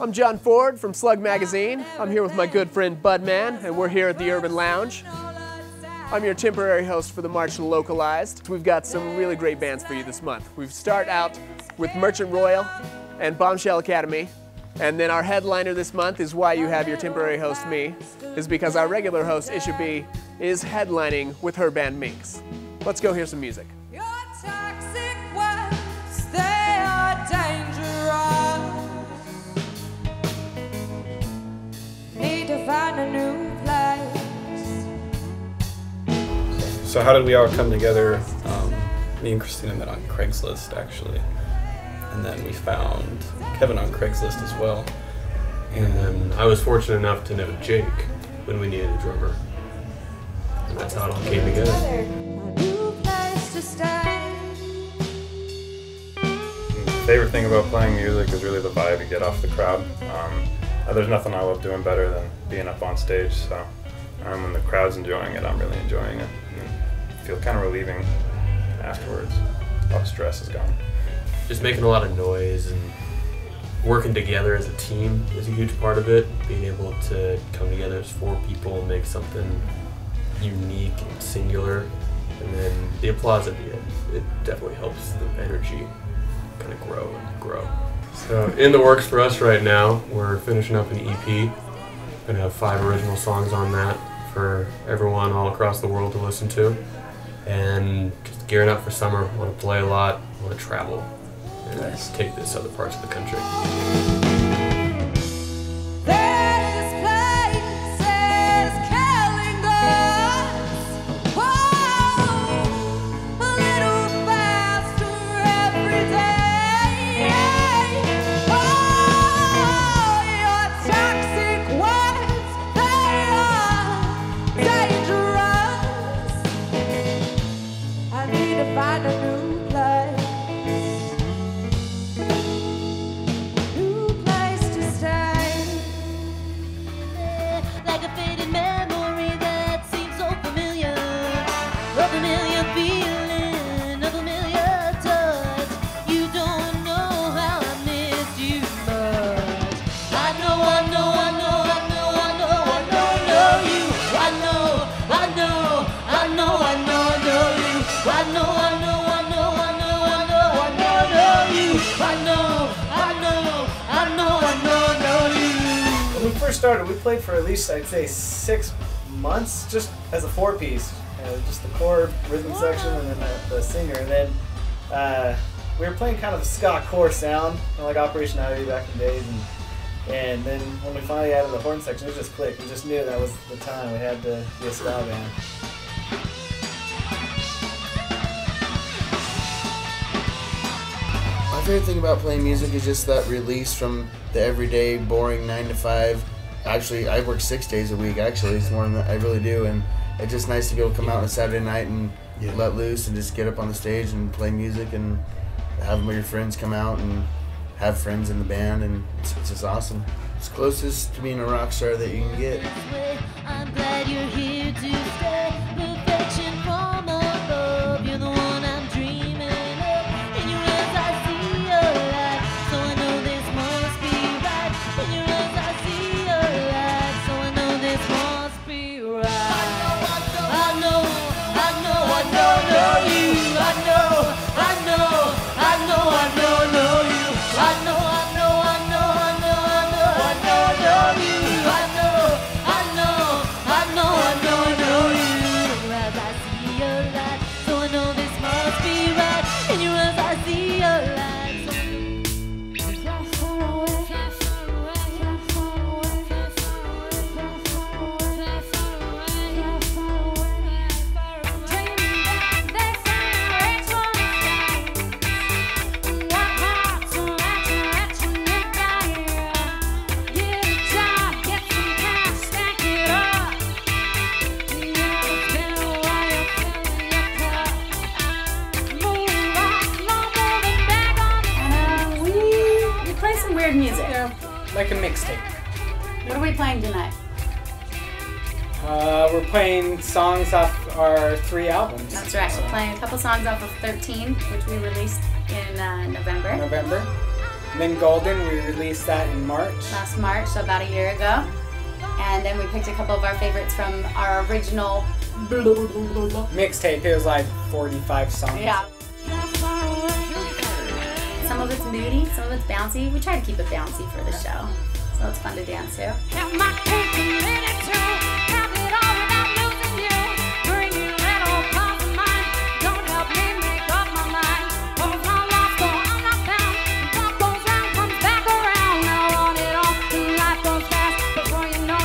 I'm John Ford from Slug Magazine. I'm here with my good friend Budman, and we're here at the Urban Lounge. I'm your temporary host for the March Localized. We've got some really great bands for you this month. We start out with Merchant Royal and Bombshell Academy. And then our headliner this month is why you have your temporary host, me, is because our regular host, Ischa B, is headlining with her band Minx. Let's go hear some music. So how did we all come together? Um, me and Christina met on Craigslist actually, and then we found Kevin on Craigslist as well. And then I was fortunate enough to know Jake when we needed a drummer. And that's how it all came together. A new place to stay. favorite thing about playing music is really the vibe you get off the crowd. Um, uh, there's nothing I love doing better than being up on stage. So um, when the crowd's enjoying it, I'm really enjoying it. And I feel kind of relieving afterwards. All the stress is gone. Just making a lot of noise and working together as a team is a huge part of it. Being able to come together as four people and make something unique and singular. And then the applause at the end, it definitely helps the energy kind of grow and grow. So in the works for us right now, we're finishing up an EP. Gonna have five original songs on that for everyone all across the world to listen to. And just gearing up for summer. Want to play a lot. Want to travel and take this other parts of the country. First started, we played for at least I'd say six months, just as a four piece, uh, just the core rhythm section and then the, the singer, and then uh, we were playing kind of a ska core sound, kind of like Operation Ivy back in the days, and, and then when we finally added the horn section, it just clicked. We just knew that was the time we had to be a ska band. My favorite thing about playing music is just that release from the everyday, boring nine to five. Actually, I work six days a week. Actually, it's more than that. I really do, and it's just nice to be able to come out on a Saturday night and let loose and just get up on the stage and play music and have your friends come out and have friends in the band, and it's, it's just awesome. It's closest to being a rock star that you can get. Weird music. Like a mixtape. What are we playing tonight? Uh, we're playing songs off our three albums. That's right. We're playing a couple songs off of 13, which we released in uh, November. November. And then Golden, we released that in March. Last March, so about a year ago. And then we picked a couple of our favorites from our original. Mixtape, it was like 45 songs. Yeah. Some of it's moody, some of it's bouncy. We try to keep it bouncy for the show, so it's fun to dance to.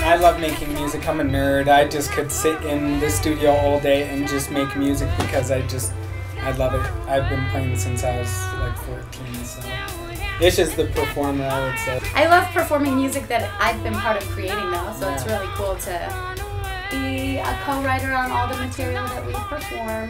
I love making music. I'm a nerd. I just could sit in the studio all day and just make music because I just, I love it. I've been playing since I was like 14, so. It's just the performer, I would say. I love performing music that I've been part of creating, though, so it's really cool to be a co-writer on all the material that we perform.